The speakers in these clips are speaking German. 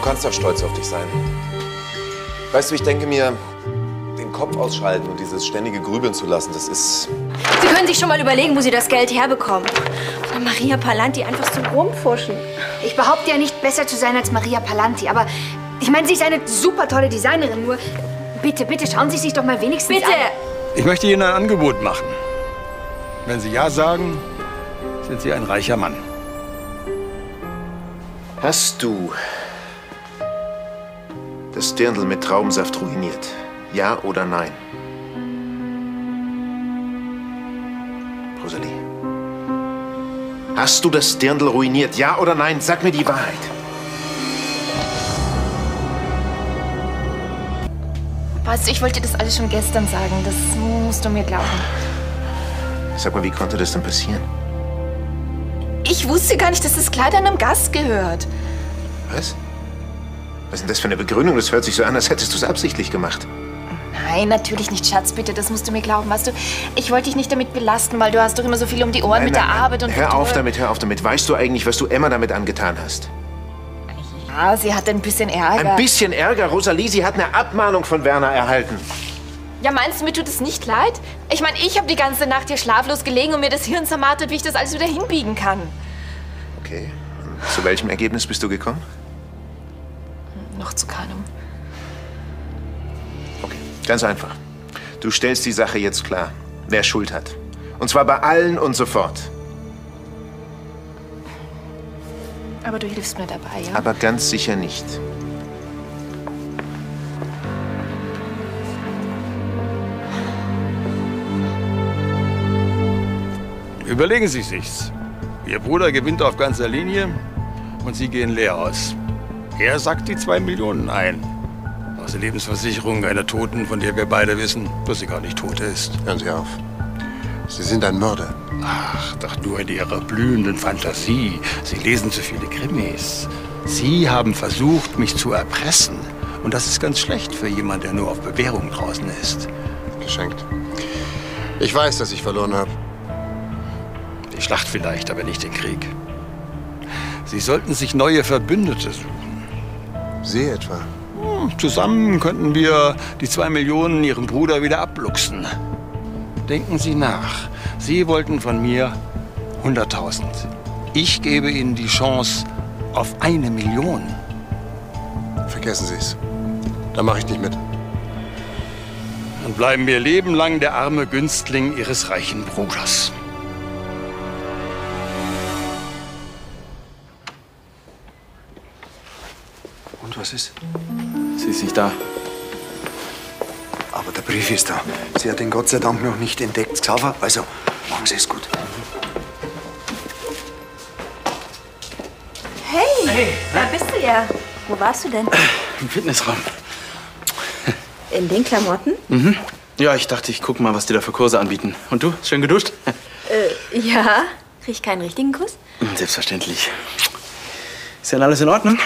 du kannst doch stolz auf dich sein. Weißt du, ich denke mir, den Kopf ausschalten und dieses ständige Grübeln zu lassen, das ist... Sie können sich schon mal überlegen, wo Sie das Geld herbekommen. Oder Maria Palanti einfach zum Rumfuschen. Ich behaupte ja nicht, besser zu sein als Maria Palanti, aber ich meine, sie ist eine super tolle Designerin, nur bitte, bitte schauen Sie sich doch mal wenigstens Bitte! an. Ich möchte Ihnen ein Angebot machen. Wenn Sie Ja sagen, sind Sie ein reicher Mann. Hast du das Dirndl mit Traubensaft ruiniert? Ja oder nein? Rosalie. Hast du das Dirndl ruiniert? Ja oder nein? Sag mir die Wahrheit. Weißt du, ich wollte dir das alles schon gestern sagen. Das musst du mir glauben. Sag mal, wie konnte das denn passieren? Ich wusste gar nicht, dass das Kleid einem Gast gehört. Was? Was ist denn das für eine Begründung? Das hört sich so an, als hättest du es absichtlich gemacht. Nein, natürlich nicht, Schatz, bitte, das musst du mir glauben. Weißt du, ich wollte dich nicht damit belasten, weil du hast doch immer so viel um die Ohren mit der Arbeit und Hör auf damit, hör auf damit. Weißt du eigentlich, was du Emma damit angetan hast? Ja, sie hatte ein bisschen Ärger. Ein bisschen Ärger, Rosalie. Sie hat eine Abmahnung von Werner erhalten. Ja, meinst du, mir tut es nicht leid? Ich meine, ich habe die ganze Nacht hier schlaflos gelegen und mir das Hirn zermartert, wie ich das alles wieder hinbiegen kann. Okay. Und zu welchem Ergebnis bist du gekommen? Noch zu keinem. Ganz einfach. Du stellst die Sache jetzt klar, wer Schuld hat. Und zwar bei allen und sofort. Aber du hilfst mir dabei, ja? Aber ganz sicher nicht. Überlegen Sie sich's. Ihr Bruder gewinnt auf ganzer Linie und Sie gehen leer aus. Er sagt die zwei Millionen ein. Aus der Lebensversicherung einer Toten, von der wir beide wissen, dass sie gar nicht tot ist. Hören Sie auf. Sie sind ein Mörder. Ach, doch nur in Ihrer blühenden Fantasie. Sie lesen zu viele Krimis. Sie haben versucht, mich zu erpressen. Und das ist ganz schlecht für jemanden, der nur auf Bewährung draußen ist. Geschenkt. Ich weiß, dass ich verloren habe. Die Schlacht vielleicht, aber nicht den Krieg. Sie sollten sich neue Verbündete suchen. Sie etwa? Hm, Zusammen könnten wir die zwei Millionen Ihrem Bruder wieder abluchsen. Denken Sie nach. Sie wollten von mir 100.000. Ich gebe Ihnen die Chance auf eine Million. Vergessen Sie es. Da mache ich nicht mit. Dann bleiben wir lebenlang der arme Günstling Ihres reichen Bruders. Und was ist? Sie ist nicht da. Aber der Brief ist da. Sie hat ihn Gott sei Dank noch nicht entdeckt. Xaver, also machen Sie es gut. Hey, da bist du ja. Wo warst du denn? Im Fitnessraum. In den Klamotten? Mhm. Ja, ich dachte, ich guck mal, was die da für Kurse anbieten. Und du? Schön geduscht? Äh, ja. Krieg ich keinen richtigen Kuss? Selbstverständlich. Ist denn alles in Ordnung?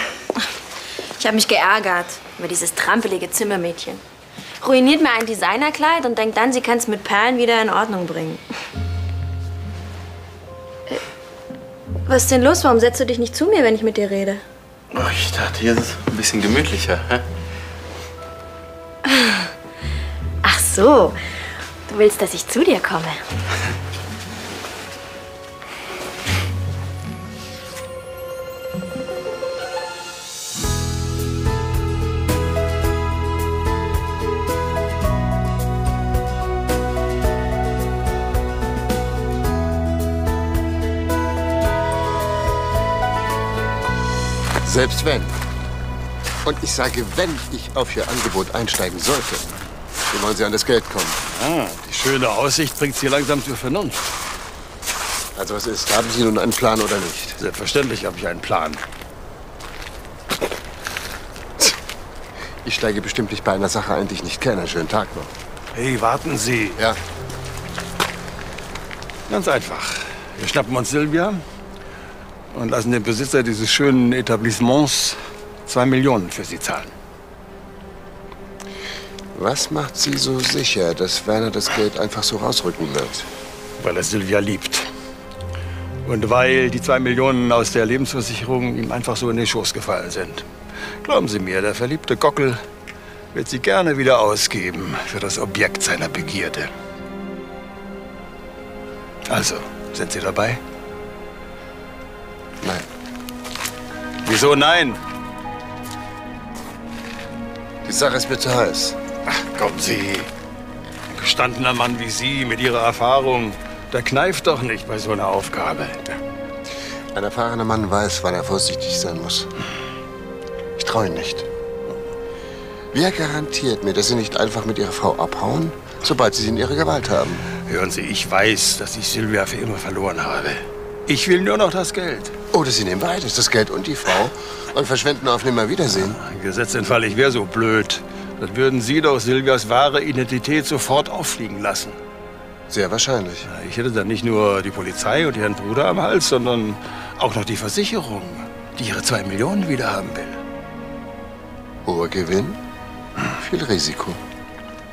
Ich habe mich geärgert über dieses trampelige Zimmermädchen. Ruiniert mir ein Designerkleid und denkt dann, sie kann es mit Perlen wieder in Ordnung bringen. Äh, Was ist denn los? Warum setzt du dich nicht zu mir, wenn ich mit dir rede? Oh, ich dachte, hier ist es ein bisschen gemütlicher. Hä? Ach so. Du willst, dass ich zu dir komme. Selbst wenn. Und ich sage, wenn ich auf Ihr Angebot einsteigen sollte, wie wollen Sie an das Geld kommen? Ah, die schöne Aussicht bringt Sie langsam zur Vernunft. Also was ist? Haben Sie nun einen Plan oder nicht? Selbstverständlich habe ich einen Plan. Ich steige bestimmt nicht bei einer Sache ein, die ich nicht kenne. Schönen Tag noch. Hey, warten Sie. Ja. Ganz einfach. Wir schnappen uns Silvia und lassen den Besitzer dieses schönen Etablissements zwei Millionen für sie zahlen. Was macht Sie so sicher, dass Werner das Geld einfach so rausrücken wird? Weil er Silvia liebt. Und weil die zwei Millionen aus der Lebensversicherung ihm einfach so in den Schoß gefallen sind. Glauben Sie mir, der verliebte Gockel wird sie gerne wieder ausgeben für das Objekt seiner Begierde. Also, sind Sie dabei? Nein. Wieso nein? Die Sache ist mir zu heiß. Ach, kommen Sie. Ein gestandener Mann wie Sie mit Ihrer Erfahrung, der kneift doch nicht bei so einer Aufgabe. Ein erfahrener Mann weiß, wann er vorsichtig sein muss. Ich traue ihn nicht. Wer garantiert mir, dass Sie nicht einfach mit Ihrer Frau abhauen, sobald Sie sie in Ihre Gewalt haben? Hören Sie, ich weiß, dass ich Silvia für immer verloren habe. Ich will nur noch das Geld. Oder Sie nehmen beides, das Geld und die Frau, und verschwenden auf Nimmerwiedersehen. Gesetzt den Fall, ich wäre so blöd. Dann würden Sie doch Silvias wahre Identität sofort auffliegen lassen. Sehr wahrscheinlich. Ich hätte dann nicht nur die Polizei und Ihren Bruder am Hals, sondern auch noch die Versicherung, die ihre zwei Millionen wieder haben will. Hoher Gewinn, viel Risiko.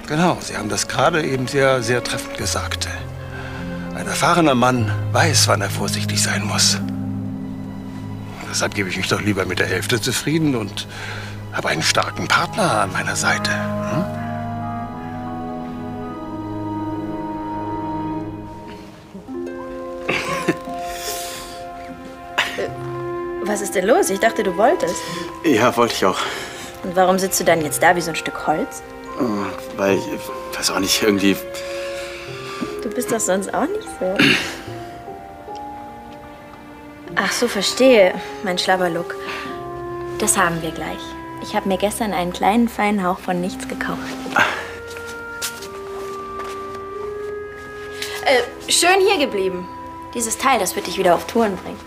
Genau, Sie haben das gerade eben sehr, sehr treffend gesagt. Ein erfahrener Mann weiß, wann er vorsichtig sein muss. Deshalb gebe ich mich doch lieber mit der Hälfte zufrieden und habe einen starken Partner an meiner Seite. Hm? Was ist denn los? Ich dachte, du wolltest. Ja, wollte ich auch. Und warum sitzt du dann jetzt da wie so ein Stück Holz? Äh, Weil, ich weiß auch nicht, irgendwie. Bist doch sonst auch nicht so. Ach so, verstehe. Mein Schlabberlook. Das haben wir gleich. Ich habe mir gestern einen kleinen feinen Hauch von nichts gekauft. Äh, schön hier geblieben. Dieses Teil, das wird dich wieder auf Touren bringen.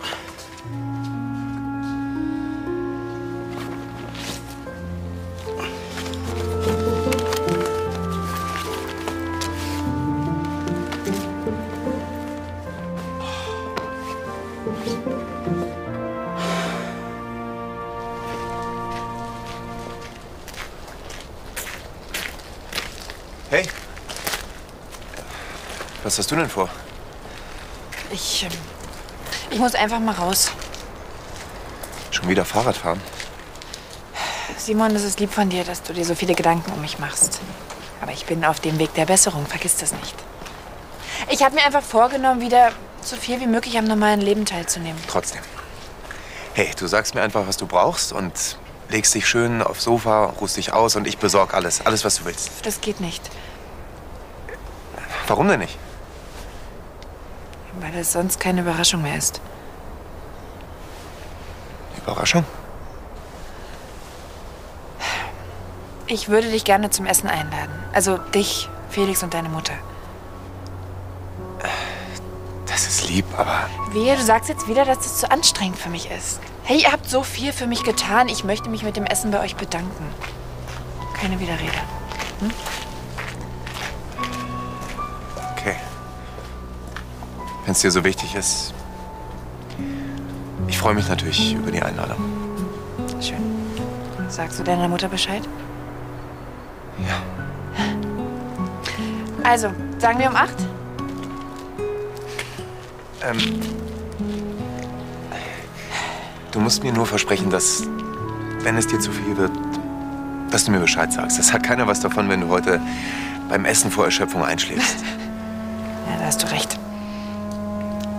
Was hast du denn vor? Ich, ähm, ich muss einfach mal raus. Schon wieder Fahrrad fahren? Simon, es ist lieb von dir, dass du dir so viele Gedanken um mich machst. Aber ich bin auf dem Weg der Besserung, vergiss das nicht. Ich habe mir einfach vorgenommen, wieder so viel wie möglich am normalen Leben teilzunehmen. Trotzdem. Hey, du sagst mir einfach, was du brauchst und legst dich schön aufs Sofa, ruhst dich aus und ich besorg alles. Alles, was du willst. Das geht nicht, Warum denn nicht? Weil es sonst keine Überraschung mehr ist. Überraschung? Ich würde dich gerne zum Essen einladen. Also dich, Felix und deine Mutter. Das ist lieb, aber Wehe, du sagst jetzt wieder, dass es zu anstrengend für mich ist. Hey, ihr habt so viel für mich getan. Ich möchte mich mit dem Essen bei euch bedanken. Keine Widerrede. okay. Wenn es dir so wichtig ist. Ich freue mich natürlich über die Einladung. Schön. Sagst du deiner Mutter Bescheid? Ja. Also, sagen wir um acht? Ähm, du musst mir nur versprechen, dass, wenn es dir zu viel wird, dass du mir Bescheid sagst. Es hat keiner was davon, wenn du heute beim Essen vor Erschöpfung einschläfst. Ja, da hast du recht.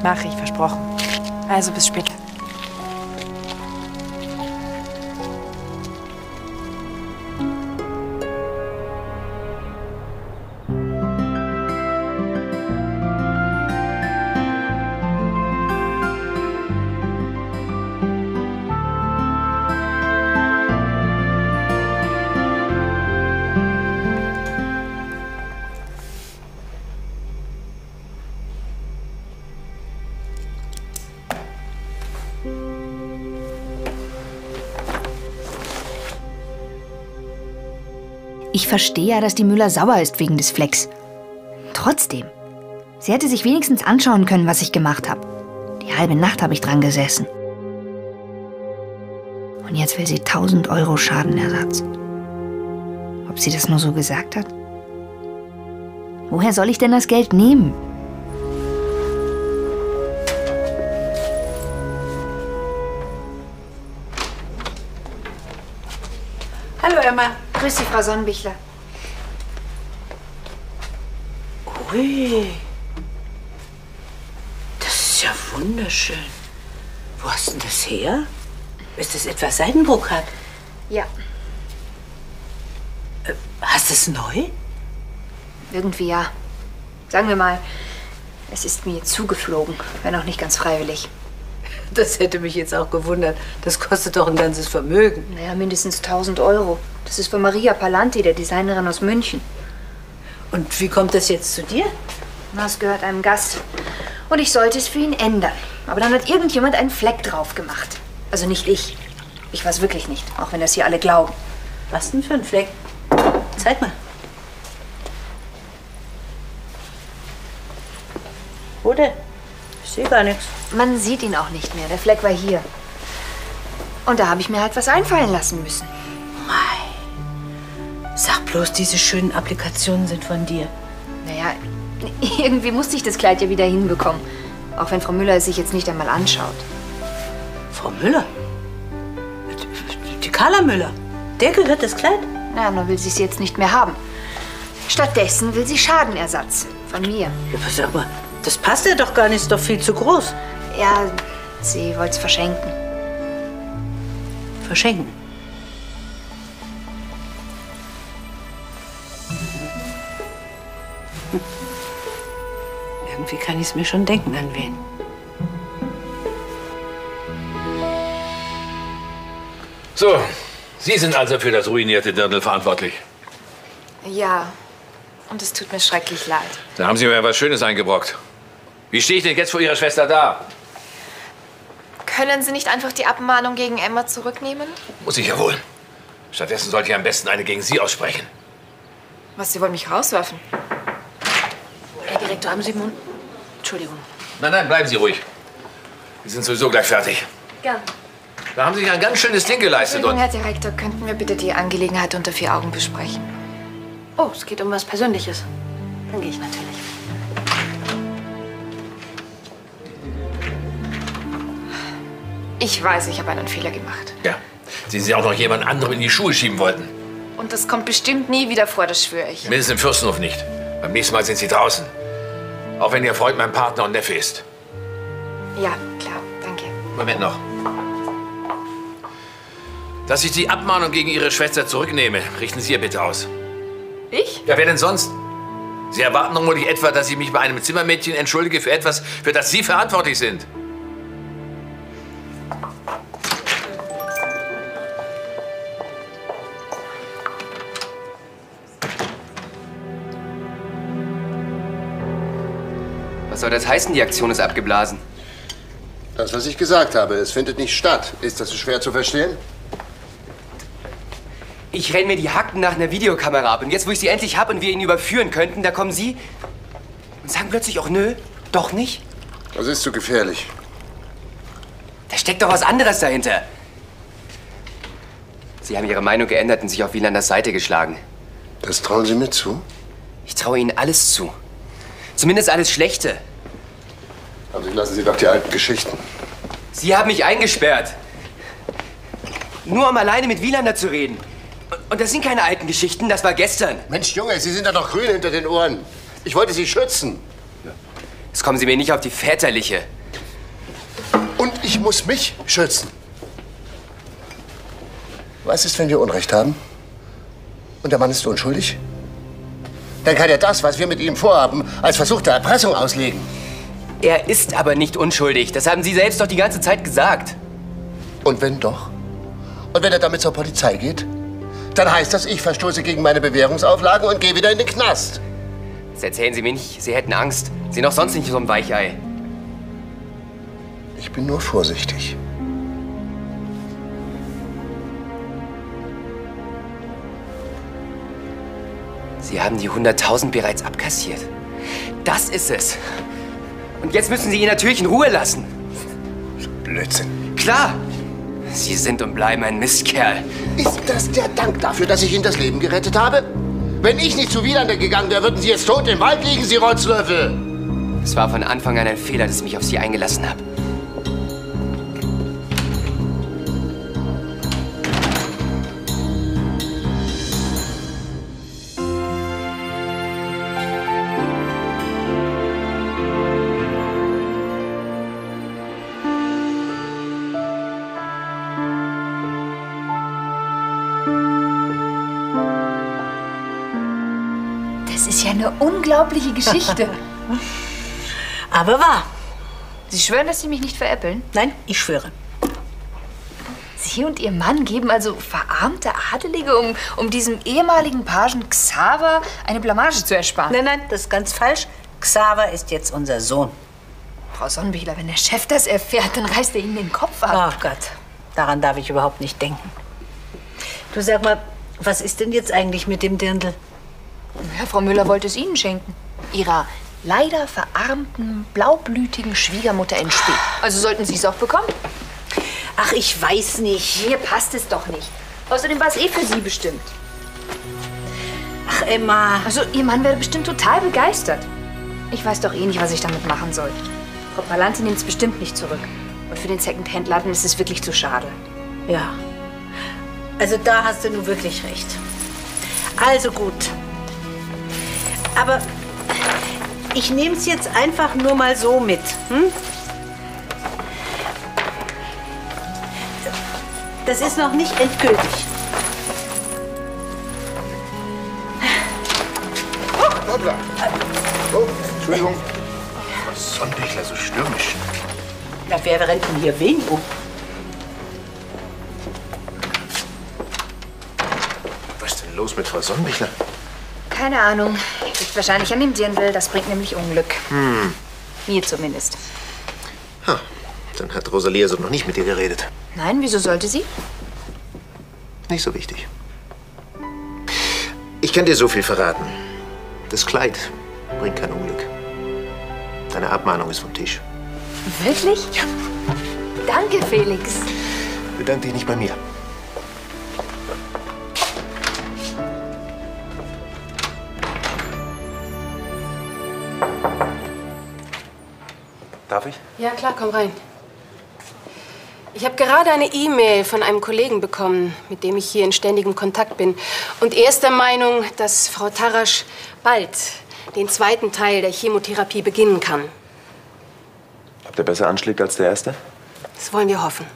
Mach ich, versprochen. Also, bis später. Ich verstehe ja, dass die Müller sauer ist wegen des Flecks. Trotzdem. Sie hätte sich wenigstens anschauen können, was ich gemacht habe. Die halbe Nacht habe ich dran gesessen. Und jetzt will sie 1000 Euro Schadenersatz. Ob sie das nur so gesagt hat? Woher soll ich denn das Geld nehmen? Hallo Emma. Grüß Sie, Frau Sonnenbichler. Ui. Das ist ja wunderschön. Wo hast denn das her? Ist das etwa Seidenbrokat? Ja. Hast du es neu? Irgendwie ja. Sagen wir mal, es ist mir zugeflogen, wenn auch nicht ganz freiwillig. Das hätte mich jetzt auch gewundert. Das kostet doch ein ganzes Vermögen. Naja, mindestens 1000 Euro. Das ist von Maria Palanti, der Designerin aus München. Und wie kommt das jetzt zu dir? Na, es gehört einem Gast. Und ich sollte es für ihn ändern. Aber dann hat irgendjemand einen Fleck drauf gemacht. Also nicht ich. Ich es wirklich nicht, auch wenn das hier alle glauben. Was denn für ein Fleck? Zeig mal. Wo denn? Sehe gar nichts. Man sieht ihn auch nicht mehr. Der Fleck war hier. Und da habe ich mir halt was einfallen lassen müssen. Sag bloß, diese schönen Applikationen sind von dir. Naja, irgendwie musste ich das Kleid ja wieder hinbekommen. Auch wenn Frau Müller es sich jetzt nicht einmal anschaut. Frau Müller? Die Carla Müller? Der gehört das Kleid? Na, nur will sie es jetzt nicht mehr haben. Stattdessen will sie Schadenersatz. Von mir. Ja, was sag mal, das passt ja doch gar nicht, ist doch viel zu groß. Ja, sie wollte es verschenken. Verschenken? Hm. Irgendwie kann ich es mir schon denken, an wen. So, Sie sind also für das ruinierte Dirndl verantwortlich. Ja, und es tut mir schrecklich leid. Da haben Sie mir was Schönes eingebrockt. Wie stehe ich denn jetzt vor Ihrer Schwester da? Können Sie nicht einfach die Abmahnung gegen Emma zurücknehmen? Muss ich ja wohl. Stattdessen sollte ich am besten eine gegen Sie aussprechen. Was, Sie wollen mich rauswerfen? Herr Direktor, haben Sie Mund? Entschuldigung. Nein, nein, bleiben Sie ruhig. Wir sind sowieso gleich fertig. Gern. Da haben Sie sich ein ganz schönes Ding geleistet. Und Herr Direktor, könnten wir bitte die Angelegenheit unter vier Augen besprechen? Oh, es geht um was Persönliches. Dann gehe ich natürlich. Ich weiß, ich habe einen Fehler gemacht. ja, Sie Sie auch noch jemand anderem in die Schuhe schieben wollten. Und das kommt bestimmt nie wieder vor, das schwöre ich. Mindestens im Fürstenhof nicht. Beim nächsten Mal sind Sie draußen. Auch wenn Ihr Freund mein Partner und Neffe ist. Ja, klar, danke. Moment noch. Dass ich die Abmahnung gegen Ihre Schwester zurücknehme, richten Sie ihr bitte aus. Ich? Ja, wer denn sonst? Sie erwarten doch wohl nicht etwa, dass ich mich bei einem Zimmermädchen entschuldige für etwas, für das Sie verantwortlich sind. Soll das heißen, die Aktion ist abgeblasen? Das, was ich gesagt habe, es findet nicht statt. Ist das so schwer zu verstehen? Ich renn mir die Hacken nach einer Videokamera ab. Und jetzt, wo ich sie endlich hab und wir ihn überführen könnten, da kommen Sie und sagen plötzlich auch nö, doch nicht. Das ist zu gefährlich. Da steckt doch was anderes dahinter. Sie haben Ihre Meinung geändert und sich auf Wielanders Seite geschlagen. Das trauen Sie mir zu? Ich traue Ihnen alles zu. Zumindest alles Schlechte. Sie lassen Sie doch die alten Geschichten. Sie haben mich eingesperrt. Nur um alleine mit Wielander zu reden. Und das sind keine alten Geschichten, das war gestern. Mensch, Junge, Sie sind da noch grün hinter den Ohren. Ich wollte Sie schützen. Jetzt kommen Sie mir nicht auf die väterliche. Und ich muss mich schützen. Was ist, wenn wir Unrecht haben? Und der Mann ist unschuldig? Dann kann er das, was wir mit ihm vorhaben, als versuchte Erpressung auslegen. Er ist aber nicht unschuldig. Das haben Sie selbst doch die ganze Zeit gesagt. Und wenn doch? Und wenn er damit zur Polizei geht? Dann heißt das, ich verstoße gegen meine Bewährungsauflagen und gehe wieder in den Knast. Das erzählen Sie mir nicht. Sie hätten Angst. Sie sind doch sonst nicht so ein Weichei. Ich bin nur vorsichtig. Sie haben die 100.000 bereits abkassiert. Das ist es. Und jetzt müssen Sie ihn natürlich in Ruhe lassen. Blödsinn. Klar. Sie sind und bleiben ein Mistkerl. Ist das der Dank dafür, dass ich Ihnen das Leben gerettet habe? Wenn ich nicht zu Wielander gegangen wäre, würden Sie jetzt tot im Wald liegen, Sie Rotzlöffel. Es war von Anfang an ein Fehler, dass ich mich auf Sie eingelassen habe. Ja eine unglaubliche Geschichte. Aber wahr. Sie schwören, dass Sie mich nicht veräppeln? Nein, ich schwöre. Sie und Ihr Mann geben also verarmte Adelige, um, um diesem ehemaligen Pagen Xaver eine Blamage zu ersparen. Nein, nein, das ist ganz falsch. Xaver ist jetzt unser Sohn. Frau Sonnenbichler, wenn der Chef das erfährt, dann reißt er Ihnen den Kopf ab. Ach Gott, daran darf ich überhaupt nicht denken. Du sag mal, was ist denn jetzt eigentlich mit dem Dirndl? Ja, Frau Müller wollte es Ihnen schenken. Ihrer leider verarmten, blaublütigen Schwiegermutter in Spee. Also sollten Sie es auch bekommen. Ach, ich weiß nicht. Mir passt es doch nicht. Außerdem war es eh für Sie bestimmt. Ach, Emma. Also, Ihr Mann wäre bestimmt total begeistert. Ich weiß doch eh nicht, was ich damit machen soll. Frau Palante nimmt es bestimmt nicht zurück. Und für den Second-Hand-Laden ist es wirklich zu schade. Ja. Also da hast du nun wirklich recht. Also gut. Aber ich nehme es jetzt einfach nur mal so mit. Hm? Das ist noch nicht endgültig. Hoppla. Oh, Entschuldigung. Was Sonnenbichler so stürmisch? Na, wer rennt denn hier wen um? Was ist denn los mit Frau Sonnenbichler? Keine Ahnung. Liegt wahrscheinlich an dem Dirndl. Das bringt nämlich Unglück. Hm. Mir zumindest. Ha, dann hat Rosalie also noch nicht mit dir geredet. Nein, wieso sollte sie? Nicht so wichtig. Ich kann dir so viel verraten. Das Kleid bringt kein Unglück. Deine Abmahnung ist vom Tisch. Wirklich? Ja. Danke, Felix. Bedank dich nicht bei mir. Ja, klar, komm rein. Ich habe gerade eine E-Mail von einem Kollegen bekommen, mit dem ich hier in ständigem Kontakt bin. Und er ist der Meinung, dass Frau Tarasch bald den zweiten Teil der Chemotherapie beginnen kann. Ob der besser anschlägt als der erste? Das wollen wir hoffen.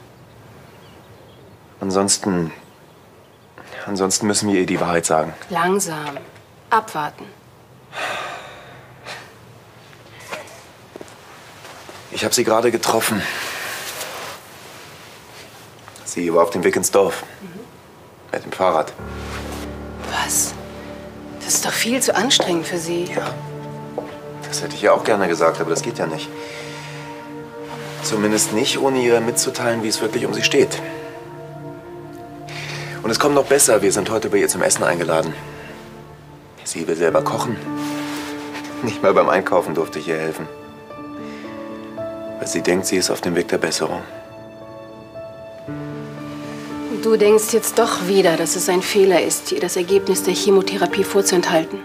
Ansonsten. Ansonsten müssen wir ihr die Wahrheit sagen. Langsam. Abwarten. Ich habe sie gerade getroffen. Sie war auf dem Weg ins Dorf. Mit dem Fahrrad. Was? Das ist doch viel zu anstrengend für Sie. Ja. Das hätte ich ihr auch gerne gesagt, aber das geht ja nicht. Zumindest nicht, ohne ihr mitzuteilen, wie es wirklich um sie steht. Und es kommt noch besser. Wir sind heute bei ihr zum Essen eingeladen. Sie will selber kochen. Nicht mal beim Einkaufen durfte ich ihr helfen. Sie denkt, sie ist auf dem Weg der Besserung. Du denkst jetzt doch wieder, dass es ein Fehler ist, ihr das Ergebnis der Chemotherapie vorzuenthalten.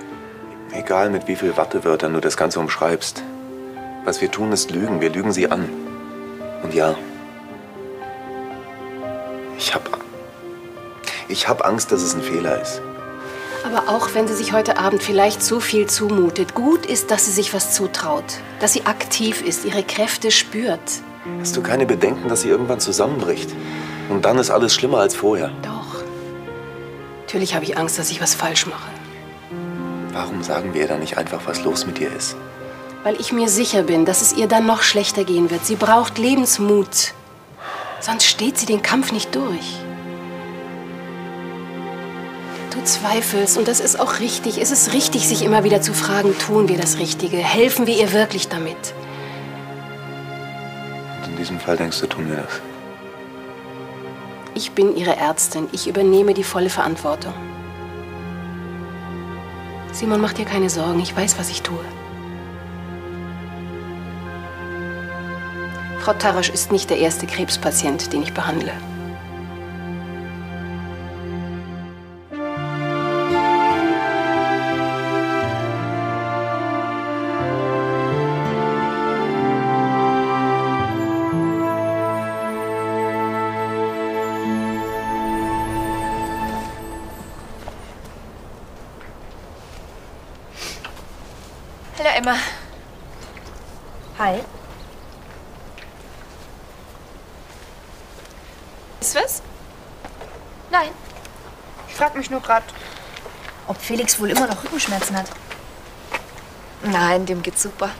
Egal mit wie viel Wattewörtern du das Ganze umschreibst. Was wir tun, ist lügen. Wir lügen sie an. Und ja, ich hab, ich hab Angst, dass es ein Fehler ist. Aber auch wenn sie sich heute Abend vielleicht zu viel zumutet, gut ist, dass sie sich was zutraut. Dass sie aktiv ist, ihre Kräfte spürt. Hast du keine Bedenken, dass sie irgendwann zusammenbricht? Und dann ist alles schlimmer als vorher. Doch. Natürlich habe ich Angst, dass ich was falsch mache. Warum sagen wir ihr dann nicht einfach, was los mit ihr ist? Weil ich mir sicher bin, dass es ihr dann noch schlechter gehen wird. Sie braucht Lebensmut. Sonst steht sie den Kampf nicht durch. Zweifelst und das ist auch richtig. Es ist richtig, sich immer wieder zu fragen, tun wir das Richtige? Helfen wir ihr wirklich damit? Und in diesem Fall denkst du, tun wir das? Ich bin ihre Ärztin. Ich übernehme die volle Verantwortung. Simon, mach dir keine Sorgen. Ich weiß, was ich tue. Frau Tarasch ist nicht der erste Krebspatient, den ich behandle. Felix wohl immer noch Rückenschmerzen hat. Nein, dem geht's super.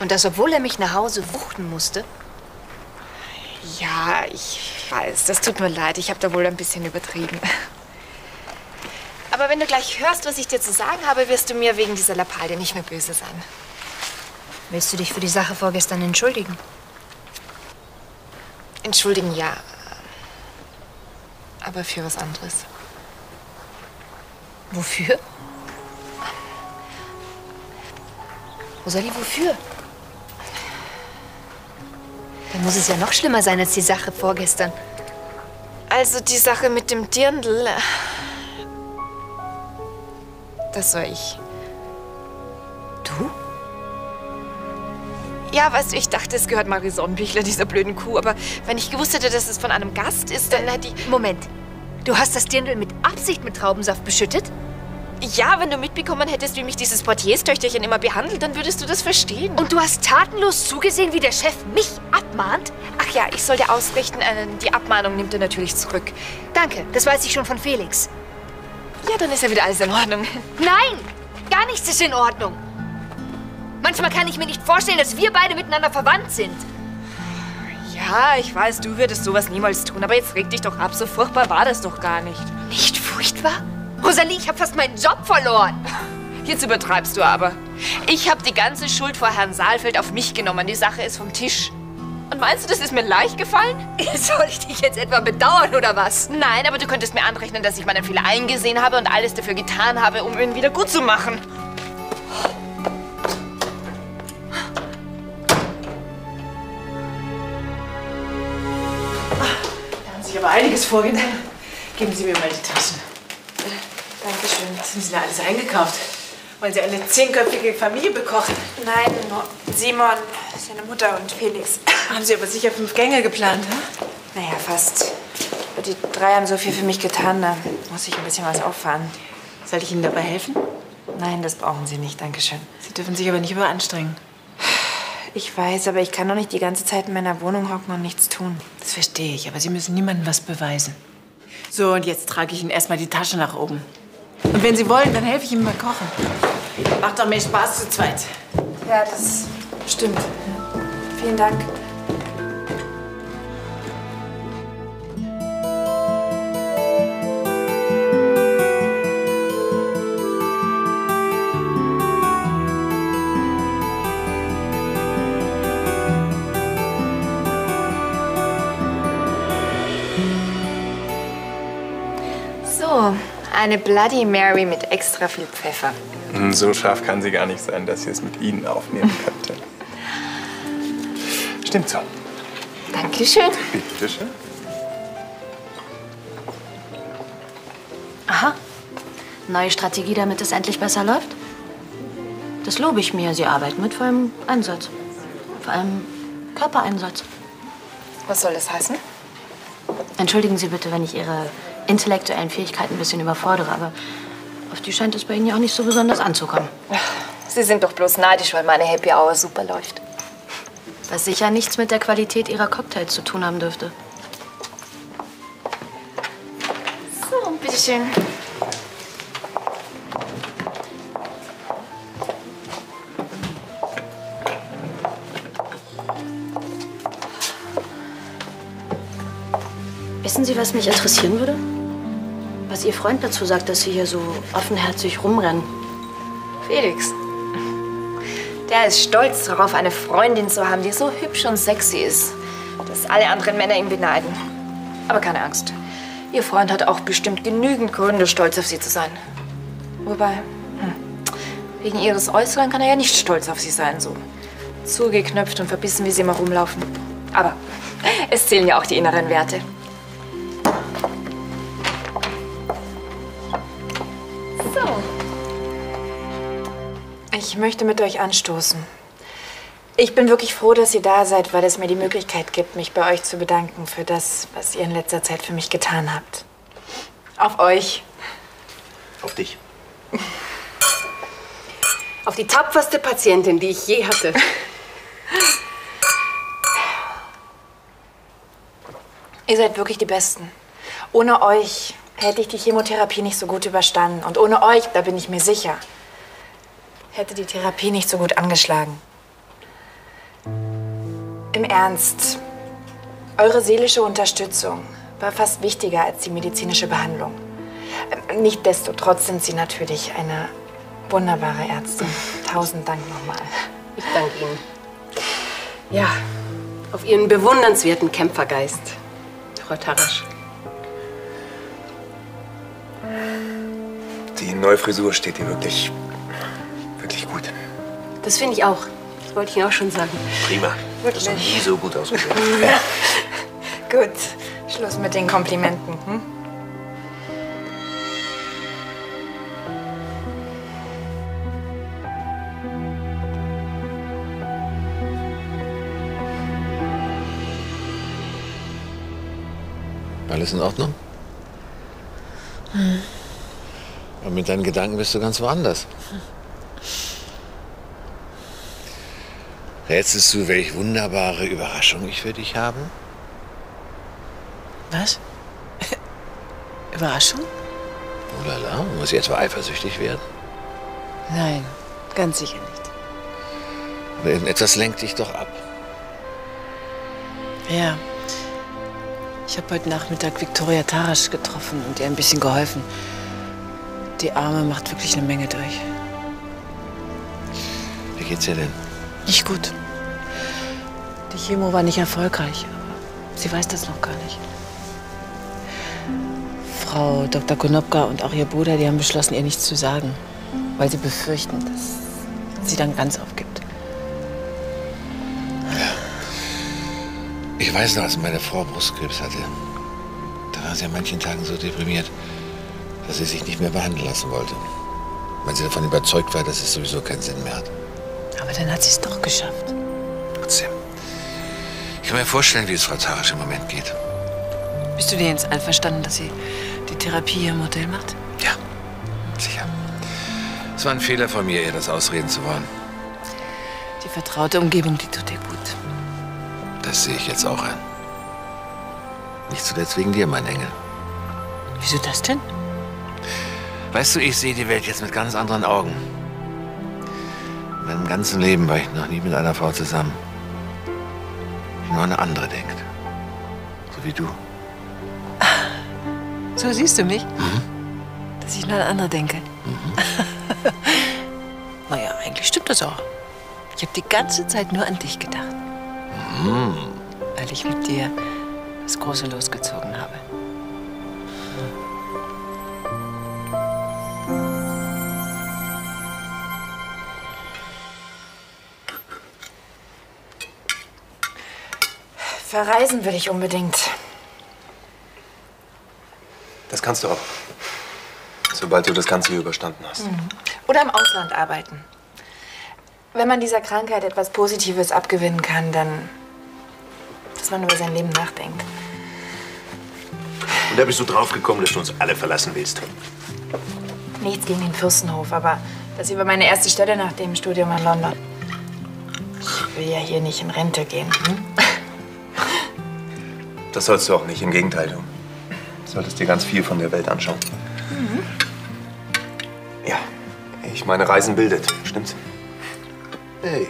Und das, obwohl er mich nach Hause wuchten musste? Ja, ich weiß, das tut mir leid. Ich habe da wohl ein bisschen übertrieben. Aber wenn du gleich hörst, was ich dir zu sagen habe, wirst du mir wegen dieser Lappalie nicht mehr böse sein. Willst du dich für die Sache vorgestern entschuldigen? Entschuldigen, ja. Aber für was anderes. Wofür? Rosalie, wofür? Dann muss es ja noch schlimmer sein als die Sache vorgestern. Also die Sache mit dem Dirndl. äh, Das war ich. Du? Ja, weißt du, ich dachte, es gehört Marison Bichler, dieser blöden Kuh. Aber wenn ich gewusst hätte, dass es von einem Gast ist, dann hätte ich... Moment. Du hast das Dirndl mit Absicht mit Traubensaft beschüttet? Ja, wenn du mitbekommen hättest, wie mich dieses Portierstöchterchen immer behandelt, dann würdest du das verstehen. Und du hast tatenlos zugesehen, wie der Chef mich abmahnt? Ach ja, ich soll dir ausrichten, äh, die Abmahnung nimmt er natürlich zurück. Danke, das weiß ich schon von Felix. Ja, dann ist ja wieder alles in Ordnung. Nein, gar nichts ist in Ordnung. Manchmal kann ich mir nicht vorstellen, dass wir beide miteinander verwandt sind. Ja, ich weiß, du würdest sowas niemals tun, aber jetzt reg dich doch ab. So furchtbar war das doch gar nicht. Nicht furchtbar? Rosalie, ich habe fast meinen Job verloren. Jetzt übertreibst du aber. Ich habe die ganze Schuld vor Herrn Saalfeld auf mich genommen. Die Sache ist vom Tisch. Und meinst du, das ist mir leicht gefallen? Soll ich dich jetzt etwa bedauern oder was? Nein, aber du könntest mir anrechnen, dass ich meinen Fehler eingesehen habe und alles dafür getan habe, um ihn wieder gut zu machen. Aber einiges vorgenommen. Geben Sie mir mal die Taschen. Dankeschön. Was haben Sie da alles eingekauft? Wollen Sie eine zehnköpfige Familie bekochen? Nein, nur Simon, seine Mutter und Felix. Haben Sie aber sicher fünf Gänge geplant, hm? Naja, fast. Aber die drei haben so viel für mich getan, da muss ich ein bisschen was auffahren. Soll ich Ihnen dabei helfen? Nein, das brauchen Sie nicht, Dankeschön. Sie dürfen sich aber nicht überanstrengen. Ich weiß, aber ich kann doch nicht die ganze Zeit in meiner Wohnung hocken und nichts tun. Das verstehe ich, aber Sie müssen niemandem was beweisen. So, und jetzt trage ich Ihnen erstmal die Tasche nach oben. Und wenn Sie wollen, dann helfe ich Ihnen mal kochen. Macht doch mehr Spaß zu zweit. Ja, das stimmt. Vielen Dank. Eine Bloody Mary mit extra viel Pfeffer. Hm, So scharf kann sie gar nicht sein, dass sie es mit Ihnen aufnehmen könnte. Stimmt so. Dankeschön. Bitte schön. Aha. Neue Strategie, damit es endlich besser läuft? Das lobe ich mir. Sie arbeiten mit vollem Einsatz. Vor allem Körpereinsatz. Was soll das heißen? Entschuldigen Sie bitte, wenn ich Ihre intellektuellen Fähigkeiten ein bisschen überfordere, aber auf die scheint es bei Ihnen ja auch nicht so besonders anzukommen. Sie sind doch bloß neidisch, weil meine Happy Hour super läuft. Was sicher nichts mit der Qualität Ihrer Cocktails zu tun haben dürfte. So, bitteschön. Wissen Sie, was mich interessieren würde? Was Ihr Freund dazu sagt, dass Sie hier so offenherzig rumrennen. Felix. Der ist stolz darauf, eine Freundin zu haben, die so hübsch und sexy ist, dass alle anderen Männer ihn beneiden. Aber keine Angst. Ihr Freund hat auch bestimmt genügend Gründe, stolz auf sie zu sein. Wobei, hm, wegen ihres Äußeren kann er ja nicht stolz auf sie sein, so zugeknöpft und verbissen, wie sie immer rumlaufen. Aber es zählen ja auch die inneren Werte. Möchte mit euch anstoßen. Ich bin wirklich froh, dass ihr da seid, weil es mir die Möglichkeit gibt, mich bei euch zu bedanken für das, was ihr in letzter Zeit für mich getan habt. Auf euch. Auf dich. Auf die tapferste Patientin, die ich je hatte. Ihr seid wirklich die Besten. Ohne euch hätte ich die Chemotherapie nicht so gut überstanden. Und ohne euch, da bin ich mir sicher, hätte die Therapie nicht so gut angeschlagen. Im Ernst, eure seelische Unterstützung war fast wichtiger als die medizinische Behandlung. Ähm, Nichtsdestotrotz sind Sie natürlich eine wunderbare Ärztin. Tausend Dank nochmal. Ich danke Ihnen. Ja, auf Ihren bewundernswerten Kämpfergeist, Frau Tarasch. Die neue Frisur steht dir wirklich. Das finde ich auch. Das wollte ich Ihnen auch schon sagen. Prima. Du hast noch Wirklich. nie so gut ausgesehen. Gut, Schluss mit den Komplimenten. Hm? Alles in Ordnung? Aber mit deinen Gedanken bist du ganz woanders. Rätselst du, welch wunderbare Überraschung ich für dich habe? Was? Überraschung? Oh la muss ich etwa eifersüchtig werden? Nein, ganz sicher nicht. Irgendetwas lenkt dich doch ab. Ja. Ich habe heute Nachmittag Viktoria Tarasch getroffen und ihr ein bisschen geholfen. Die Arme macht wirklich eine Menge durch. Wie geht's dir denn? Nicht gut. Die Chemo war nicht erfolgreich, aber sie weiß das noch gar nicht. Frau Dr. Konopka und auch ihr Bruder, die haben beschlossen, ihr nichts zu sagen, weil sie befürchten, dass sie dann ganz aufgibt. Ich weiß noch, als meine Frau Brustkrebs hatte, da war sie an manchen Tagen so deprimiert, dass sie sich nicht mehr behandeln lassen wollte. Weil sie davon überzeugt war, dass es sowieso keinen Sinn mehr hat. Aber dann hat sie es doch geschafft. Trotzdem. Ich kann mir vorstellen, wie es Frau Tarasch im Moment geht. Bist du dir jetzt einverstanden, dass sie die Therapie hier im Hotel macht? Sicher. Es war ein Fehler von mir, ihr das ausreden zu wollen. Die vertraute Umgebung, die tut dir gut. Das sehe ich jetzt auch ein. Nicht zuletzt wegen dir, mein Engel. Wieso das denn? Weißt du, ich sehe die Welt jetzt mit ganz anderen Augen. In meinem ganzen Leben war ich noch nie mit einer Frau zusammen, die nur an eine andere denkt. So wie du. So siehst du mich? Dass ich nur an andere denke. naja, eigentlich stimmt das auch. Ich habe die ganze Zeit nur an dich gedacht, Mhm. weil ich mit dir das Große losgezogen Verreisen will ich unbedingt. Das kannst du auch. Sobald du das Ganze hier überstanden hast. Oder im Ausland arbeiten. Wenn man dieser Krankheit etwas Positives abgewinnen kann, dann, dass man über sein Leben nachdenkt. Und da bist du draufgekommen, dass du uns alle verlassen willst. Nichts gegen den Fürstenhof, aber das hier war meine erste Stelle nach dem Studium in London. Ich will ja hier nicht in Rente gehen. Hm? Das sollst du auch nicht. Im Gegenteil, du solltest dir ganz viel von der Welt anschauen. Ja, ich meine, Reisen bildet. Stimmt's? Hey,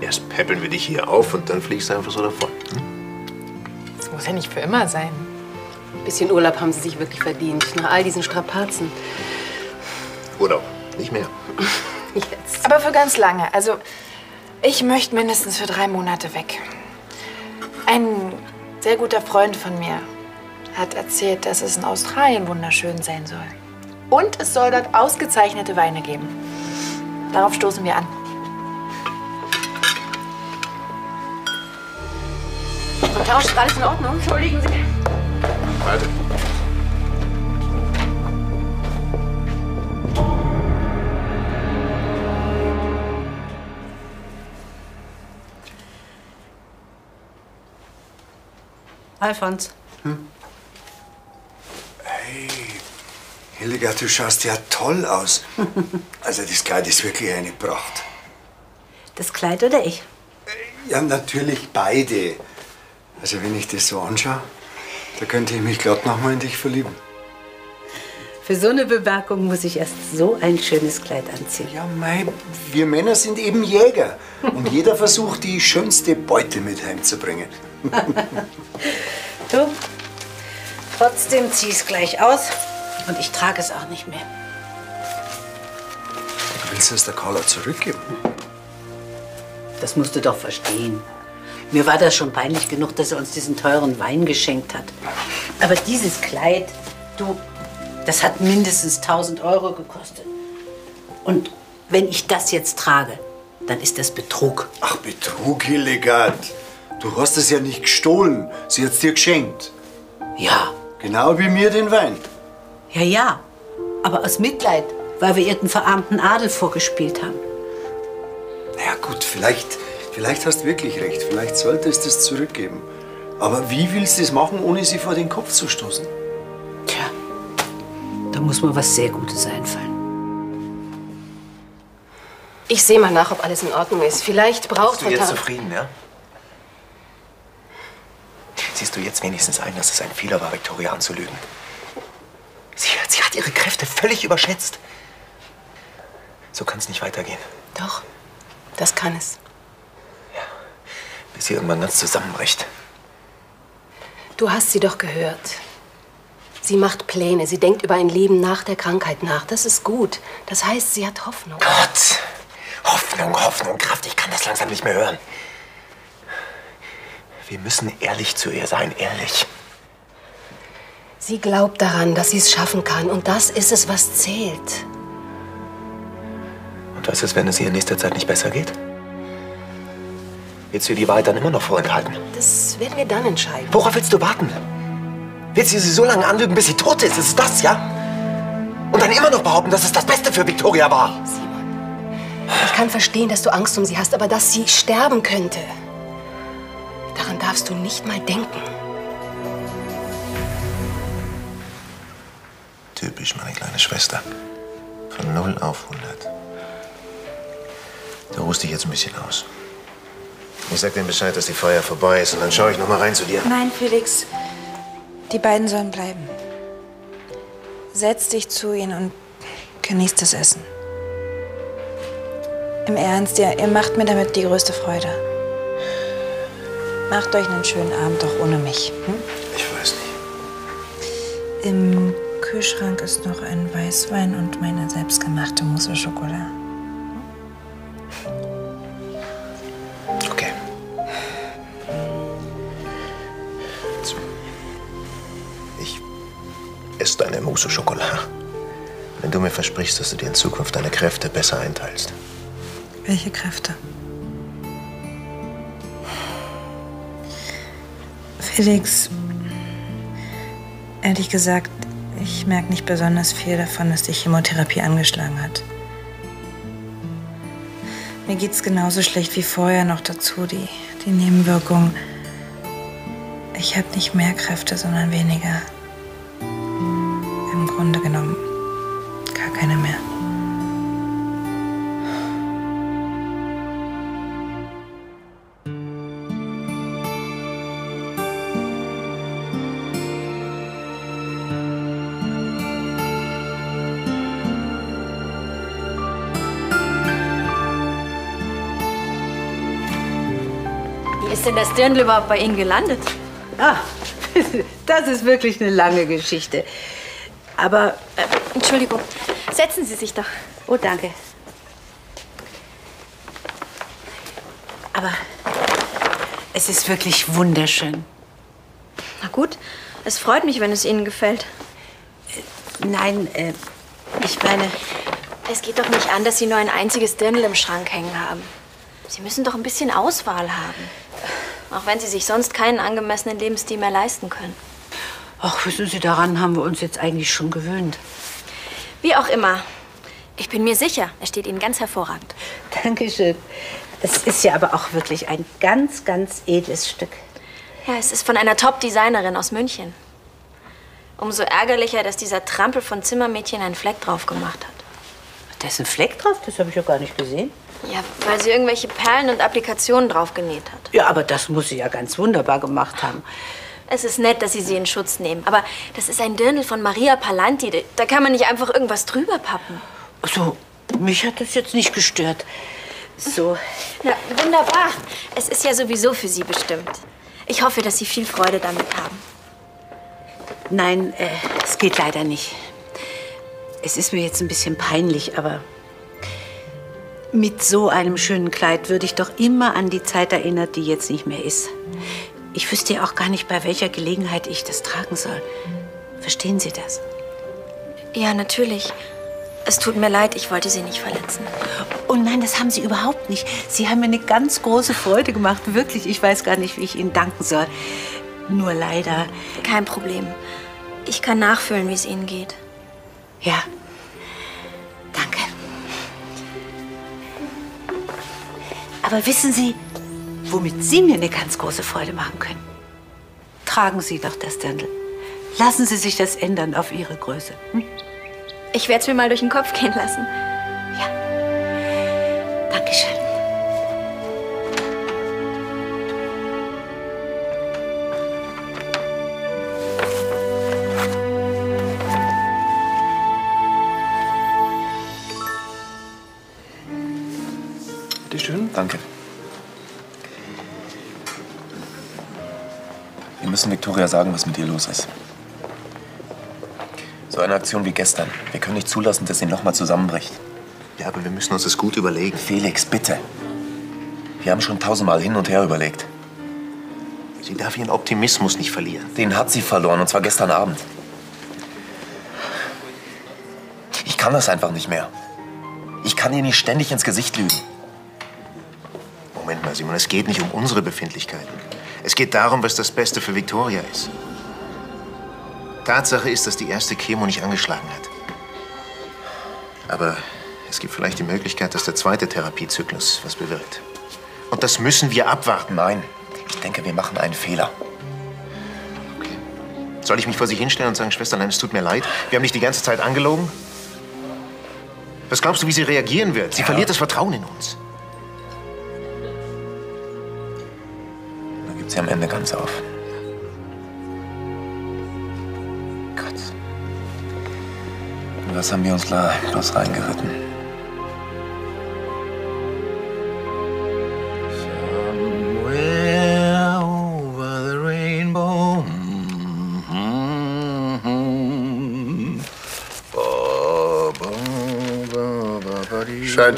erst peppeln wir dich hier auf und dann fliegst du einfach so davon. Das muss ja nicht für immer sein. Ein bisschen Urlaub haben Sie sich wirklich verdient, nach all diesen Strapazen. Urlaub, nicht mehr. Jetzt. Aber für ganz lange. Also, ich möchte mindestens für drei Monate weg. Ein sehr guter Freund von mir hat erzählt, dass es in Australien wunderschön sein soll. Und es soll dort ausgezeichnete Weine geben. Darauf stoßen wir an. Frau Tausch, ist alles in Ordnung? Entschuldigen Sie. Warte. Alfons. Hey, Hildegard, du schaust ja toll aus. Also das Kleid ist wirklich eine Pracht. Das Kleid oder ich? Ja, natürlich beide. Also wenn ich das so anschaue, da könnte ich mich glatt noch mal in dich verlieben. Für so eine Bemerkung muss ich erst so ein schönes Kleid anziehen. Ja, mei, wir Männer sind eben Jäger. Und jeder versucht, die schönste Beute mit heimzubringen. Du, trotzdem zieh es gleich aus und ich trage es auch nicht mehr. Du willst es der Carla zurückgeben? Das musst du doch verstehen. Mir war das schon peinlich genug, dass er uns diesen teuren Wein geschenkt hat. Aber dieses Kleid, du, das hat mindestens 1000 Euro gekostet. Und wenn ich das jetzt trage, dann ist das Betrug. Ach, Betrug, Hildegard. Du hast es ja nicht gestohlen. Sie hat's dir geschenkt. Ja. Genau wie mir den Wein. Ja, ja. Aber aus Mitleid, weil wir ihr den verarmten Adel vorgespielt haben. Na ja, gut, vielleicht, vielleicht hast du wirklich recht. Vielleicht solltest du es zurückgeben. Aber wie willst du es machen, ohne sie vor den Kopf zu stoßen? Da muss mir was sehr Gutes einfallen. Ich sehe mal nach, ob alles in Ordnung ist. Vielleicht braucht Bist du jetzt zufrieden, ja? Siehst du jetzt wenigstens ein, dass es ein Fehler war, Victoria anzulügen? Sie, sie hat ihre Kräfte völlig überschätzt. So kann es nicht weitergehen. Doch, das kann es. Bis sie irgendwann ganz zusammenbricht. Du hast sie doch gehört. Sie macht Pläne. Sie denkt über ein Leben nach der Krankheit nach. Das ist gut. Das heißt, sie hat Hoffnung. Gott! Hoffnung, Hoffnung, Kraft. Ich kann das langsam nicht mehr hören. Wir müssen ehrlich zu ihr sein, ehrlich. Sie glaubt daran, dass sie es schaffen kann. Und das ist es, was zählt. Und was ist, wenn es ihr in nächster Zeit nicht besser geht? Willst du ihr die Wahrheit dann immer noch vorenthalten? Das werden wir dann entscheiden. Worauf willst du warten? Willst du sie so lange anlügen, bis sie tot ist? Ist es das, ja? Und dann immer noch behaupten, dass es das Beste für Victoria war? Ich kann verstehen, dass du Angst um sie hast, aber dass sie sterben könnte. Daran darfst du nicht mal denken. Typisch meine kleine Schwester. Von 0 auf 100. Du ruhst dich jetzt ein bisschen aus. Ich sag denen Bescheid, dass die Feier vorbei ist und dann schaue ich noch mal rein zu dir. Nein, Felix. Die beiden sollen bleiben. Setz dich zu ihnen und genießt das Essen. Im Ernst, ihr, ihr macht mir damit die größte Freude. Macht euch einen schönen Abend doch ohne mich. Hm? Ich weiß nicht. Im Kühlschrank ist noch ein Weißwein und meine selbstgemachte Mousse au Chocolat. Okay. So. Ich esse deine Mousse au Chocolat. Wenn du mir versprichst, dass du dir in Zukunft deine Kräfte besser einteilst. Welche Kräfte? Felix, ehrlich gesagt, ich merke nicht besonders viel davon, dass die Chemotherapie angeschlagen hat. Mir geht's genauso schlecht wie vorher noch dazu, die, die Nebenwirkung. Ich habe nicht mehr Kräfte, sondern weniger. Im Grunde genommen denn das Dirndl überhaupt bei Ihnen gelandet? Ah, das ist wirklich eine lange Geschichte. Aber, äh, Entschuldigung, setzen Sie sich doch. Oh, danke. Aber es ist wirklich wunderschön. Na gut, es freut mich, wenn es Ihnen gefällt. Nein, äh, ich meine... Es geht doch nicht an, dass Sie nur ein einziges Dirndl im Schrank hängen haben. Sie müssen doch ein bisschen Auswahl haben. Auch wenn Sie sich sonst keinen angemessenen Lebensstil mehr leisten können. Ach, wissen Sie, daran haben wir uns jetzt eigentlich schon gewöhnt. Wie auch immer. Ich bin mir sicher, er steht Ihnen ganz hervorragend. Dankeschön. Es ist ja aber auch wirklich ein ganz, ganz edles Stück. Ja, es ist von einer Top-Designerin aus München. Umso ärgerlicher, dass dieser Trampel von Zimmermädchen einen Fleck drauf gemacht hat. Da ist ein Fleck drauf? Das habe ich ja gar nicht gesehen. Ja, weil sie irgendwelche Perlen und Applikationen drauf genäht hat. Ja, aber das muss sie ja ganz wunderbar gemacht haben. Es ist nett, dass Sie sie in Schutz nehmen. Aber das ist ein Dirndl von Maria Palanti. Da kann man nicht einfach irgendwas drüber pappen. So, mich hat das jetzt nicht gestört. So. Na, wunderbar. Es ist ja sowieso für Sie bestimmt. Ich hoffe, dass Sie viel Freude damit haben. Nein, äh, es geht leider nicht. Es ist mir jetzt ein bisschen peinlich, aber mit so einem schönen Kleid würde ich doch immer an die Zeit erinnert, die jetzt nicht mehr ist. Ich wüsste ja auch gar nicht, bei welcher Gelegenheit ich das tragen soll. Verstehen Sie das? Ja, natürlich. Es tut mir leid, ich wollte Sie nicht verletzen. Oh nein, das haben Sie überhaupt nicht. Sie haben mir eine ganz große Freude gemacht. Wirklich, ich weiß gar nicht, wie ich Ihnen danken soll. Nur leider. Kein Problem. Ich kann nachfühlen, wie es Ihnen geht. Ja. Danke. Aber wissen Sie, womit Sie mir eine ganz große Freude machen können? Tragen Sie doch das Dirndl. Lassen Sie sich das ändern auf Ihre Größe. Hm? Ich werde es mir mal durch den Kopf gehen lassen. Müssen Victoria sagen, was mit ihr los ist. So eine Aktion wie gestern. Wir können nicht zulassen, dass sie nochmal zusammenbricht. Ja, aber wir müssen uns das gut überlegen. Felix, bitte. Wir haben schon tausendmal hin und her überlegt. Sie darf ihren Optimismus nicht verlieren. Den hat sie verloren, und zwar gestern Abend. Ich kann das einfach nicht mehr. Ich kann ihr nicht ständig ins Gesicht lügen. Moment mal, Simon, es geht nicht um unsere Befindlichkeiten. Es geht darum, was das Beste für Victoria ist. Tatsache ist, dass die erste Chemo nicht angeschlagen hat. Aber es gibt vielleicht die Möglichkeit, dass der zweite Therapiezyklus was bewirkt. Und das müssen wir abwarten. Nein, ich denke, wir machen einen Fehler. Soll ich mich vor Sie hinstellen und sagen, Schwesterlein, es tut mir leid, wir haben dich die ganze Zeit angelogen? Was glaubst du, wie sie reagieren wird? Sie Ja. verliert das Vertrauen in uns. Gibt sie am Ende ganz auf. Gott. Und was haben wir uns bloß reingeritten?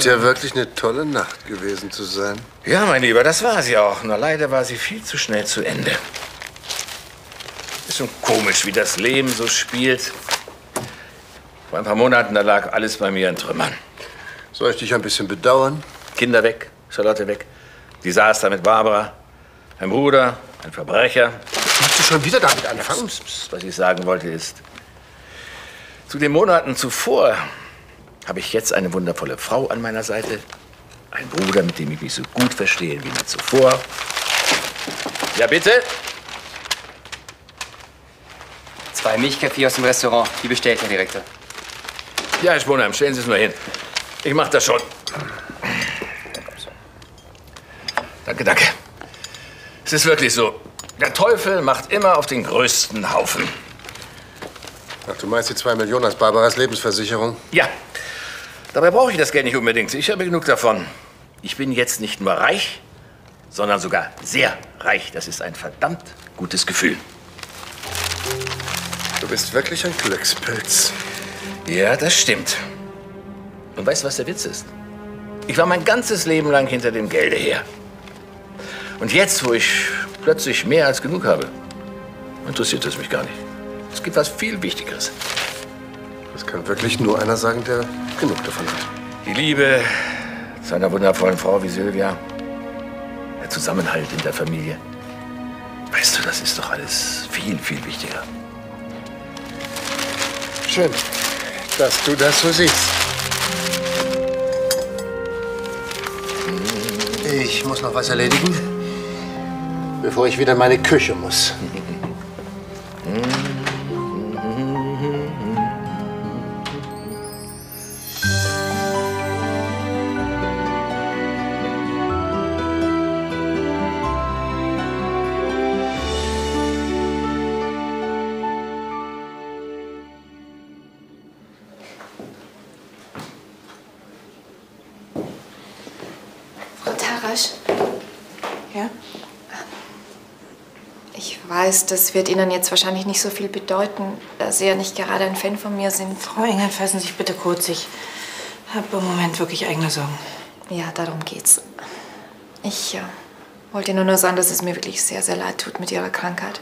Scheint ja wirklich eine tolle Nacht gewesen zu sein. Ja, mein Lieber, das war sie auch. Nur leider war sie viel zu schnell zu Ende. Ist schon komisch, wie das Leben so spielt. Vor ein paar Monaten, da lag alles bei mir in Trümmern. Soll ich dich ein bisschen bedauern? Kinder weg, Charlotte weg. Desaster mit Barbara. Ein Bruder, ein Verbrecher. Musst du schon wieder damit anfangen? Was ich sagen wollte ist, zu den Monaten zuvor habe ich jetzt eine wundervolle Frau an meiner Seite. Ein Bruder, mit dem ich mich so gut verstehe wie nie zuvor. Ja, bitte? Zwei Milchkaffee aus dem Restaurant. Die bestellt Herr Direktor. Ja, Herr Sponheim, stellen Sie es nur hin. Ich mach das schon. Danke, danke. Es ist wirklich so. Der Teufel macht immer auf den größten Haufen. Ach, du meinst die zwei Millionen aus Barbaras Lebensversicherung? Ja. Dabei brauche ich das Geld nicht unbedingt. Ich habe genug davon. Ich bin jetzt nicht nur reich, sondern sogar sehr reich. Das ist ein verdammt gutes Gefühl. Du bist wirklich ein Glückspilz. Ja, das stimmt. Und weißt du, was der Witz ist? Ich war mein ganzes Leben lang hinter dem Gelde her. Und jetzt, wo ich plötzlich mehr als genug habe, interessiert es mich gar nicht. Es gibt was viel Wichtigeres. Das kann wirklich nur einer sagen, der genug davon hat. Die Liebe zu einer wundervollen Frau wie Sylvia. Der Zusammenhalt in der Familie. Weißt du, das ist doch alles viel, viel wichtiger. Schön, dass du das so siehst. Ich muss noch was erledigen, bevor ich wieder in meine Küche muss. Weiß, das wird Ihnen jetzt wahrscheinlich nicht so viel bedeuten, da Sie ja nicht gerade ein Fan von mir sind. Frau Engel, fassen Sie sich bitte kurz. Ich habe im Moment wirklich eigene Sorgen. Ja, darum geht's. Ich äh, wollte nur nur sagen, dass es mir wirklich sehr, sehr leid tut mit Ihrer Krankheit.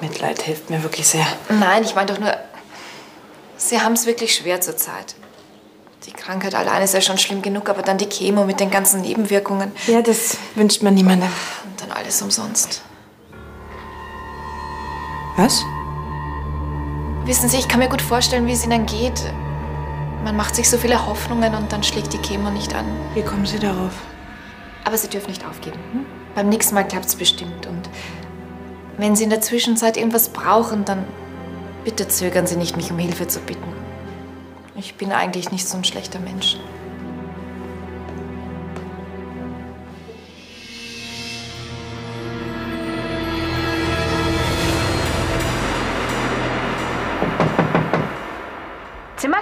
Mitleid hilft mir wirklich sehr. Nein, ich meine doch nur, Sie haben es wirklich schwer zurzeit. Die Krankheit allein ist ja schon schlimm genug, aber dann die Chemo mit den ganzen Nebenwirkungen. Ja, das wünscht man niemandem. Und dann alles umsonst. Was? Wissen Sie, ich kann mir gut vorstellen, wie es Ihnen geht. Man macht sich so viele Hoffnungen und dann schlägt die Chemo nicht an. Wie kommen Sie darauf? Aber Sie dürfen nicht aufgeben. Hm? Beim nächsten Mal klappt es bestimmt. Und wenn Sie in der Zwischenzeit irgendwas brauchen, dann bitte zögern Sie nicht, mich um Hilfe zu bitten. Ich bin eigentlich nicht so ein schlechter Mensch.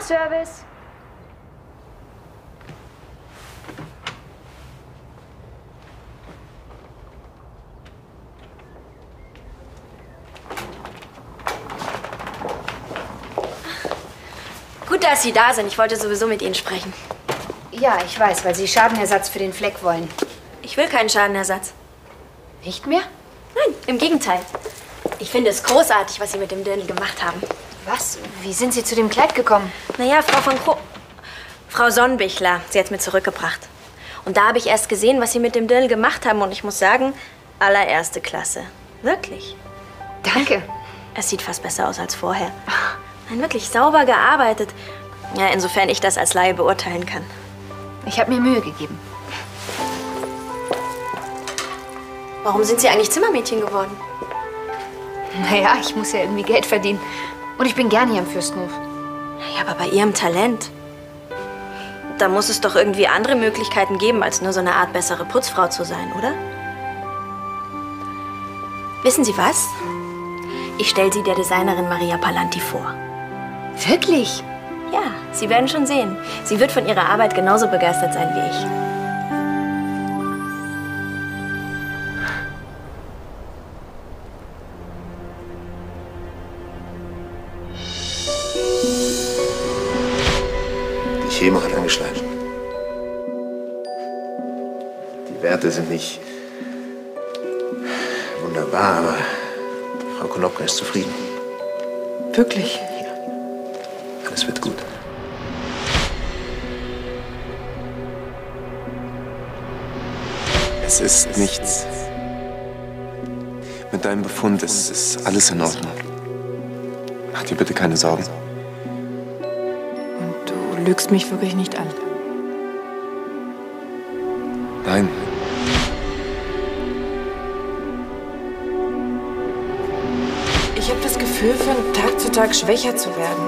Zimmerservice. Gut, dass Sie da sind. Ich wollte sowieso mit Ihnen sprechen. Ja, ich weiß, weil Sie Schadenersatz für den Fleck wollen. Ich will keinen Schadenersatz. Nicht mehr? Nein, im Gegenteil. Ich finde es großartig, was Sie mit dem Dirndl gemacht haben. Was? Wie sind Sie zu dem Kleid gekommen? Naja, Frau von Kro... Frau Sonnenbichler, sie hat es mir zurückgebracht. Und da habe ich erst gesehen, was Sie mit dem Dirndl gemacht haben. Und ich muss sagen, allererste Klasse. Wirklich. Danke. Es sieht fast besser aus als vorher. Nein, wirklich sauber gearbeitet. Ja, insofern ich das als Laie beurteilen kann. Ich habe mir Mühe gegeben. Warum sind Sie eigentlich Zimmermädchen geworden? Naja, ich muss ja irgendwie Geld verdienen. Und ich bin gern hier im Fürstenhof. Ja, aber bei Ihrem Talent. Da muss es doch irgendwie andere Möglichkeiten geben, als nur so eine Art bessere Putzfrau zu sein, oder? Wissen Sie was? Ich stelle Sie der Designerin Maria Palanti vor. Wirklich? Ja, Sie werden schon sehen. Sie wird von Ihrer Arbeit genauso begeistert sein wie ich. Werte sind nicht wunderbar, aber Frau Konopka ist zufrieden. Wirklich? Alles wird gut. Es ist nichts. Mit deinem Befund ist, ist alles in Ordnung. Mach dir bitte keine Sorgen. Du lügst mich wirklich nicht an. Nein. Gefühl, von Tag zu Tag schwächer zu werden.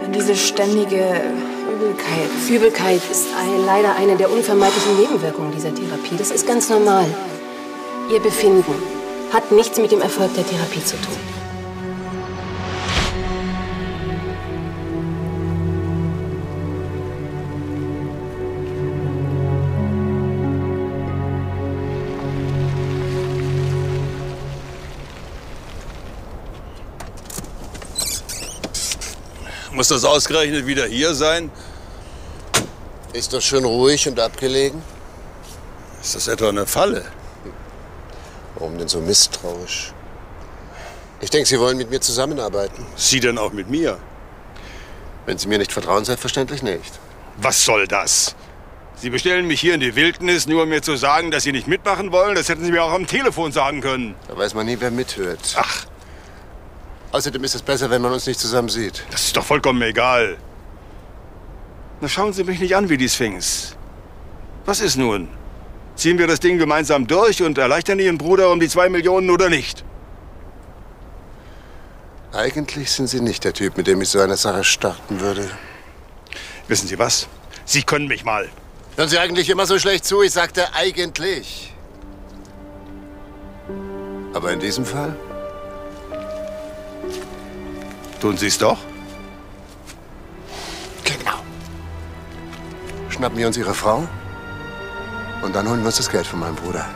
Dann diese ständige Übelkeit. Übelkeit ist ein, leider eine der unvermeidlichen Nebenwirkungen dieser Therapie. Das ist ganz normal. Ihr Befinden hat nichts mit dem Erfolg der Therapie zu tun. Muss das ausgerechnet wieder hier sein? Ist das schön ruhig und abgelegen? Ist das etwa eine Falle? Warum denn so misstrauisch? Ich denke, Sie wollen mit mir zusammenarbeiten. Sie denn auch mit mir? Wenn Sie mir nicht vertrauen, selbstverständlich nicht. Was soll das? Sie bestellen mich hier in die Wildnis, nur um mir zu sagen, dass Sie nicht mitmachen wollen? Das hätten Sie mir auch am Telefon sagen können. Da weiß man nie, wer mithört. Ach. Außerdem ist es besser, wenn man uns nicht zusammen sieht. Das ist doch vollkommen egal. Na, schauen Sie mich nicht an wie die Sphinx. Was ist nun? Ziehen wir das Ding gemeinsam durch und erleichtern Ihren Bruder um die zwei Millionen oder nicht? Eigentlich sind Sie nicht der Typ, mit dem ich so eine Sache starten würde. Wissen Sie was? Sie können mich mal. Hören Sie eigentlich immer so schlecht zu? Ich sagte eigentlich. Aber in diesem Fall? Tun Sie es doch? Genau. Schnappen wir uns Ihre Frau und dann holen wir uns das Geld von meinem Bruder.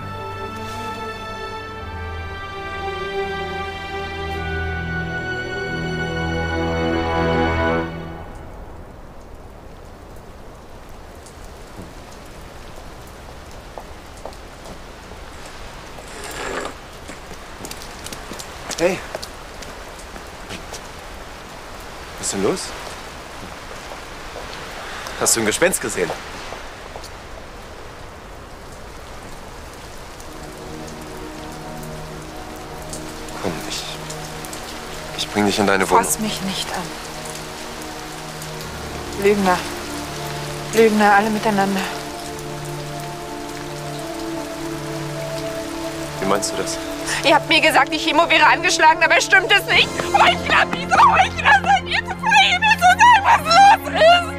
Hast du ein Gespenst gesehen? Komm, ich. Ich bring dich in deine Wohnung. Fass mich nicht an. Lügner. Lügner, alle miteinander. Wie meinst du das? Ihr habt mir gesagt, die Chemo wäre angeschlagen, dabei stimmt es nicht. Heuchler, diese Heuchler seid ihr zu frei, mir zu sagen, was los ist.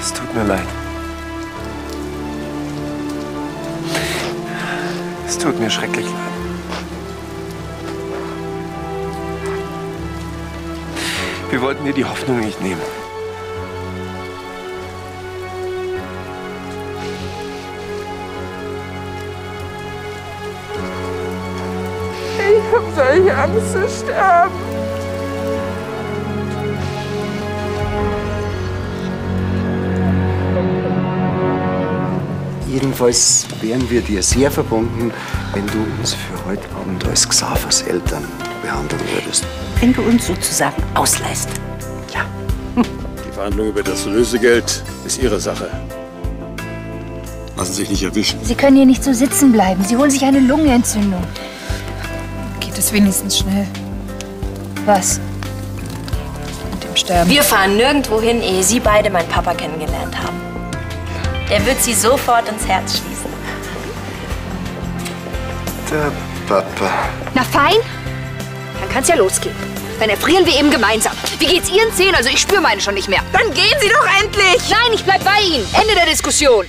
Es tut mir leid. Es tut mir schrecklich leid. Wir wollten dir die Hoffnung nicht nehmen. Ich hab solche Angst zu sterben. Jedenfalls wären wir dir sehr verbunden, wenn du uns für heute Abend als Xavers Eltern behandeln würdest. Wenn du uns sozusagen ausleihst. Die Verhandlung über das Lösegeld ist Ihre Sache. Lassen Sie sich nicht erwischen. Sie können hier nicht so sitzen bleiben. Sie holen sich eine Lungenentzündung. Geht es wenigstens schnell Was? mit dem Sterben? Wir fahren nirgendwo hin, ehe Sie beide meinen Papa kennengelernt haben. Er wird Sie sofort ins Herz schließen. Der Papa. Na fein? Dann kann's ja losgehen. Dann erfrieren wir eben gemeinsam. Wie geht's Ihren Zehen? Also ich spüre meine schon nicht mehr. Dann gehen Sie doch endlich! Nein, ich bleib bei Ihnen. Ende der Diskussion.